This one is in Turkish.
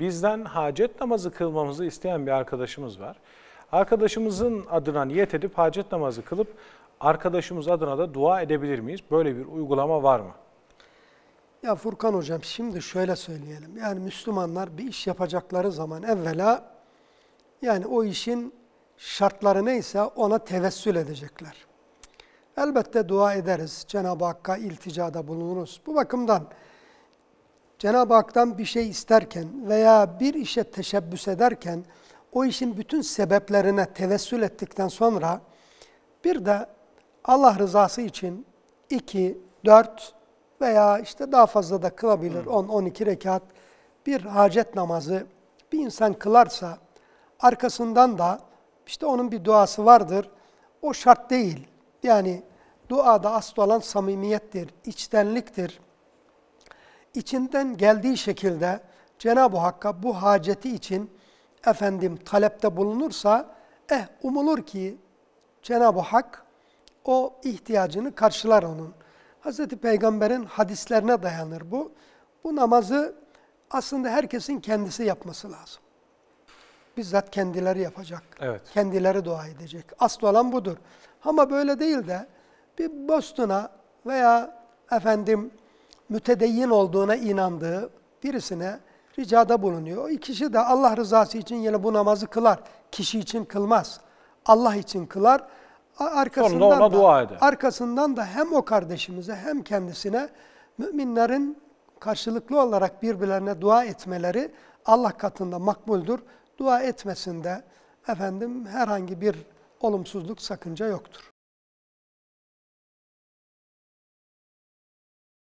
Bizden hacet namazı kılmamızı isteyen bir arkadaşımız var. Arkadaşımızın adına niyet edip hacet namazı kılıp arkadaşımız adına da dua edebilir miyiz? Böyle bir uygulama var mı? Ya Furkan Hocam şimdi şöyle söyleyelim. Yani Müslümanlar bir iş yapacakları zaman evvela yani o işin şartları neyse ona tevessül edecekler. Elbette dua ederiz. Cenab-ı Hakk'a ilticada bulunuruz. Bu bakımdan Cenab-ı Hak'tan bir şey isterken veya bir işe teşebbüs ederken o işin bütün sebeplerine tevessül ettikten sonra bir de Allah rızası için 2, 4 veya işte daha fazla da kılabilir 10-12 rekat bir hacet namazı bir insan kılarsa arkasından da işte onun bir duası vardır. O şart değil. Yani duada asıl olan samimiyettir, içtenliktir içinden geldiği şekilde Cenab-ı Hakk'a bu haceti için efendim talepte bulunursa eh umulur ki Cenab-ı Hak o ihtiyacını karşılar onun. Hz. Peygamber'in hadislerine dayanır bu. Bu namazı aslında herkesin kendisi yapması lazım. Bizzat kendileri yapacak. Evet. Kendileri dua edecek. Asıl olan budur. Ama böyle değil de bir bostuna veya efendim mütedeyyin olduğuna inandığı birisine ricada bulunuyor. O kişi de Allah rızası için yine bu namazı kılar. Kişi için kılmaz. Allah için kılar. Arkasından Sonunda ona da, dua eder. Arkasından da hem o kardeşimize hem kendisine müminlerin karşılıklı olarak birbirlerine dua etmeleri Allah katında makbuldür. Dua etmesinde efendim herhangi bir olumsuzluk sakınca yoktur.